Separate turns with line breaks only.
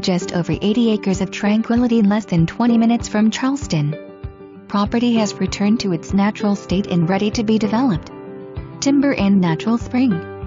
Just over 80 acres of tranquility less than 20 minutes from Charleston. Property has returned to its natural state and ready to be developed. Timber and Natural Spring